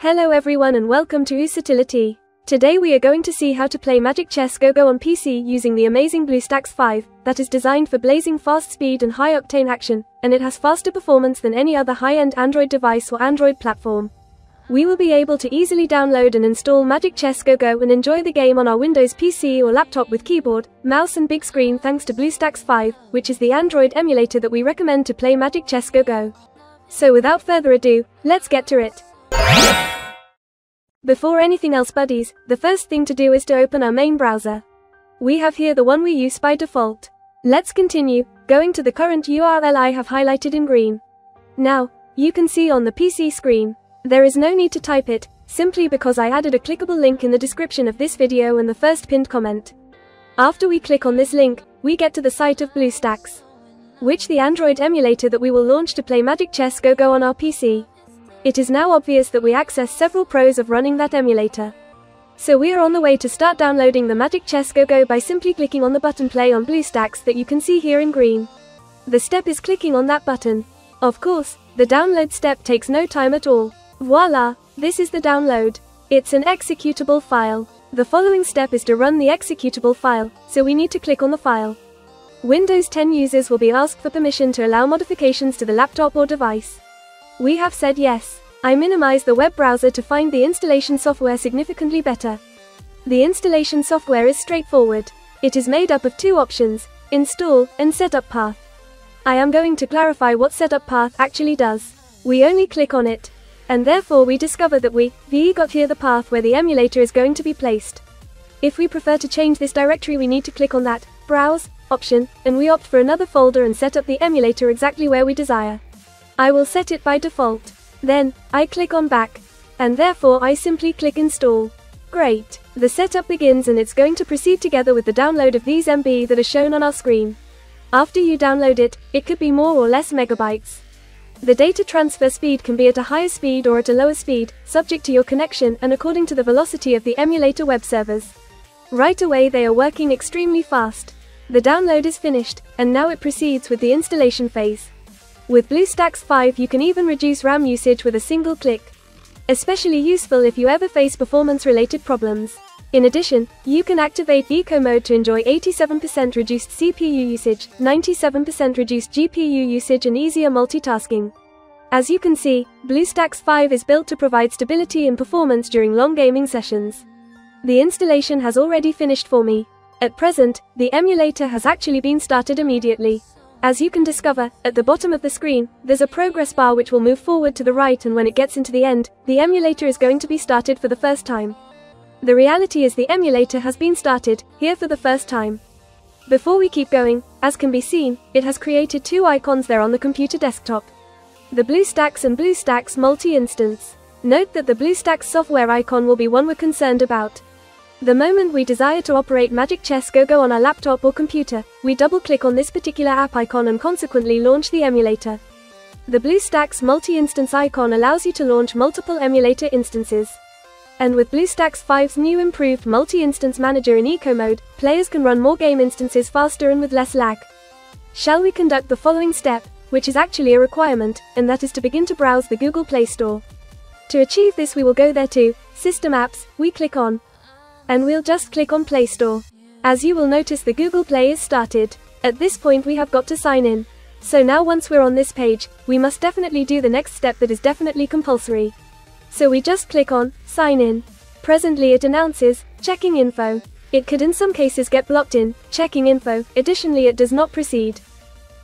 Hello everyone and welcome to Usitility. Today we are going to see how to play Magic Chess Go-Go on PC using the amazing BlueStacks 5, that is designed for blazing fast speed and high octane action, and it has faster performance than any other high-end Android device or Android platform. We will be able to easily download and install Magic Chess Go-Go and enjoy the game on our Windows PC or laptop with keyboard, mouse and big screen thanks to BlueStacks 5, which is the Android emulator that we recommend to play Magic Chess Go-Go. So without further ado, let's get to it. Before anything else buddies, the first thing to do is to open our main browser. We have here the one we use by default. Let's continue, going to the current URL I have highlighted in green. Now, you can see on the PC screen. There is no need to type it, simply because I added a clickable link in the description of this video and the first pinned comment. After we click on this link, we get to the site of BlueStacks, which the Android emulator that we will launch to play Magic Chess Go-Go on our PC. It is now obvious that we access several pros of running that emulator. So we are on the way to start downloading the Magic Chess Go-Go by simply clicking on the button play on BlueStacks that you can see here in green. The step is clicking on that button. Of course, the download step takes no time at all. Voila, this is the download. It's an executable file. The following step is to run the executable file, so we need to click on the file. Windows 10 users will be asked for permission to allow modifications to the laptop or device. We have said yes. I minimize the web browser to find the installation software significantly better. The installation software is straightforward. It is made up of two options, install and setup path. I am going to clarify what setup path actually does. We only click on it, and therefore we discover that we, we got here the path where the emulator is going to be placed. If we prefer to change this directory we need to click on that, browse, option, and we opt for another folder and set up the emulator exactly where we desire. I will set it by default. Then, I click on back. And therefore I simply click install. Great. The setup begins and it's going to proceed together with the download of these MB that are shown on our screen. After you download it, it could be more or less megabytes. The data transfer speed can be at a higher speed or at a lower speed, subject to your connection and according to the velocity of the emulator web servers. Right away they are working extremely fast. The download is finished, and now it proceeds with the installation phase. With BlueStacks 5 you can even reduce RAM usage with a single click. Especially useful if you ever face performance-related problems. In addition, you can activate Eco Mode to enjoy 87% reduced CPU usage, 97% reduced GPU usage and easier multitasking. As you can see, BlueStacks 5 is built to provide stability and performance during long gaming sessions. The installation has already finished for me. At present, the emulator has actually been started immediately. As you can discover, at the bottom of the screen, there's a progress bar which will move forward to the right and when it gets into the end, the emulator is going to be started for the first time. The reality is the emulator has been started, here for the first time. Before we keep going, as can be seen, it has created two icons there on the computer desktop. The BlueStacks and BlueStacks multi-instance. Note that the BlueStacks software icon will be one we're concerned about, the moment we desire to operate Magic Chess Go-Go on our laptop or computer, we double-click on this particular app icon and consequently launch the emulator. The BlueStacks multi-instance icon allows you to launch multiple emulator instances. And with BlueStacks 5's new improved multi-instance manager in eco mode, players can run more game instances faster and with less lag. Shall we conduct the following step, which is actually a requirement, and that is to begin to browse the Google Play Store. To achieve this we will go there to, System Apps, we click on, and we'll just click on Play Store. As you will notice the Google Play is started. At this point we have got to sign in. So now once we're on this page, we must definitely do the next step that is definitely compulsory. So we just click on Sign in. Presently it announces Checking info. It could in some cases get blocked in Checking info, additionally it does not proceed.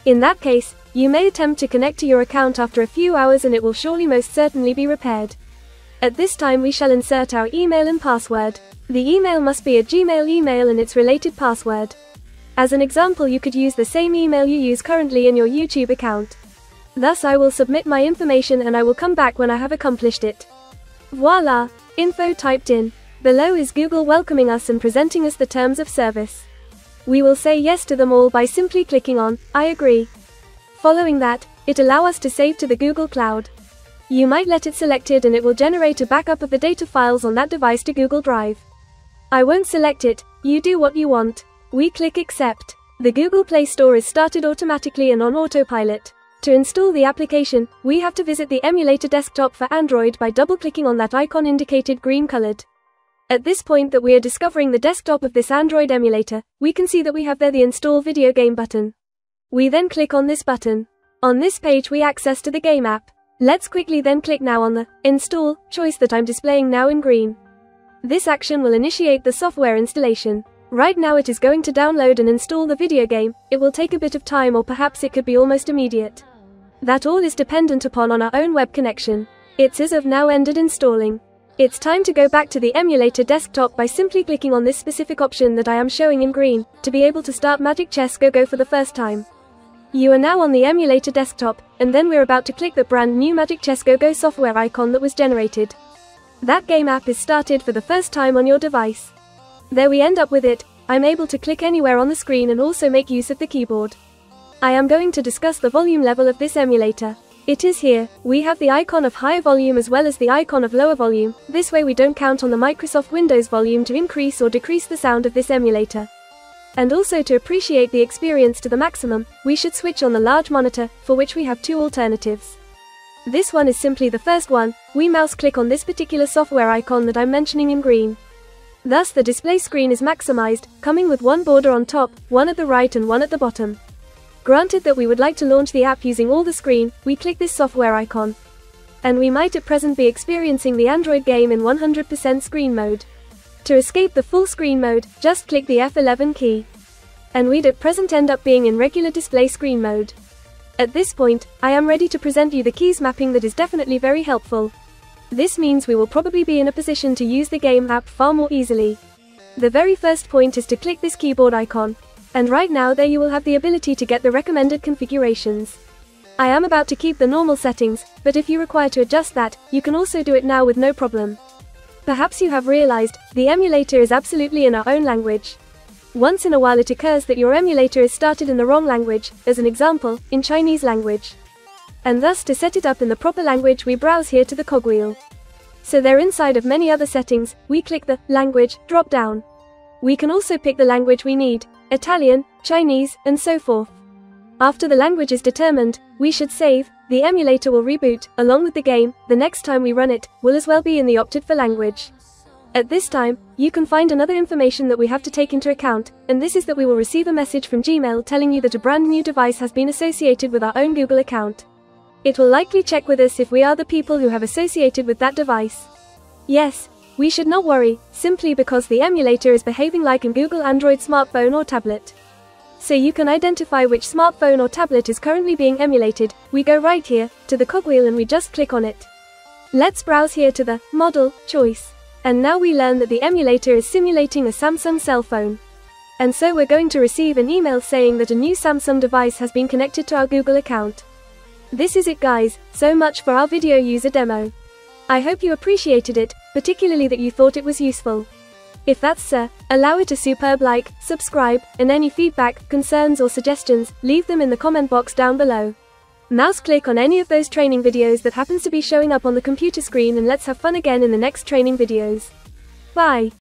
In that case, you may attempt to connect to your account after a few hours and it will surely most certainly be repaired. At this time we shall insert our email and password. The email must be a Gmail email and its related password. As an example you could use the same email you use currently in your YouTube account. Thus I will submit my information and I will come back when I have accomplished it. Voila! Info typed in. Below is Google welcoming us and presenting us the terms of service. We will say yes to them all by simply clicking on, I agree. Following that, it allow us to save to the Google Cloud. You might let it selected and it will generate a backup of the data files on that device to Google Drive. I won't select it, you do what you want. We click accept. The Google Play Store is started automatically and on autopilot. To install the application, we have to visit the emulator desktop for Android by double-clicking on that icon indicated green colored. At this point that we are discovering the desktop of this Android emulator, we can see that we have there the install video game button. We then click on this button. On this page we access to the game app. Let's quickly then click now on the install choice that I'm displaying now in green. This action will initiate the software installation. Right now it is going to download and install the video game, it will take a bit of time or perhaps it could be almost immediate. That all is dependent upon on our own web connection. It's as of now ended installing. It's time to go back to the emulator desktop by simply clicking on this specific option that I am showing in green, to be able to start Magic Chess Go Go for the first time. You are now on the emulator desktop, and then we're about to click the brand new Magic Chess Go Go software icon that was generated. That game app is started for the first time on your device. There we end up with it, I'm able to click anywhere on the screen and also make use of the keyboard. I am going to discuss the volume level of this emulator. It is here, we have the icon of higher volume as well as the icon of lower volume, this way we don't count on the Microsoft Windows volume to increase or decrease the sound of this emulator. And also to appreciate the experience to the maximum, we should switch on the large monitor, for which we have two alternatives. This one is simply the first one, we mouse click on this particular software icon that I'm mentioning in green. Thus the display screen is maximized, coming with one border on top, one at the right and one at the bottom. Granted that we would like to launch the app using all the screen, we click this software icon. And we might at present be experiencing the Android game in 100% screen mode. To escape the full screen mode, just click the F11 key. And we'd at present end up being in regular display screen mode. At this point, I am ready to present you the keys mapping that is definitely very helpful. This means we will probably be in a position to use the game app far more easily. The very first point is to click this keyboard icon, and right now there you will have the ability to get the recommended configurations. I am about to keep the normal settings, but if you require to adjust that, you can also do it now with no problem. Perhaps you have realized, the emulator is absolutely in our own language. Once in a while it occurs that your emulator is started in the wrong language, as an example, in Chinese language. And thus to set it up in the proper language we browse here to the cogwheel. So there inside of many other settings, we click the language drop down. We can also pick the language we need, Italian, Chinese, and so forth. After the language is determined, we should save, the emulator will reboot, along with the game, the next time we run it, will as well be in the opted for language. At this time, you can find another information that we have to take into account, and this is that we will receive a message from Gmail telling you that a brand new device has been associated with our own Google account. It will likely check with us if we are the people who have associated with that device. Yes, we should not worry, simply because the emulator is behaving like a Google Android smartphone or tablet. So you can identify which smartphone or tablet is currently being emulated, we go right here, to the cogwheel and we just click on it. Let's browse here to the model choice. And now we learn that the emulator is simulating a Samsung cell phone. And so we're going to receive an email saying that a new Samsung device has been connected to our Google account. This is it guys, so much for our video user demo. I hope you appreciated it, particularly that you thought it was useful. If that's so, allow it a superb like, subscribe, and any feedback, concerns or suggestions, leave them in the comment box down below. Mouse click on any of those training videos that happens to be showing up on the computer screen and let's have fun again in the next training videos. Bye.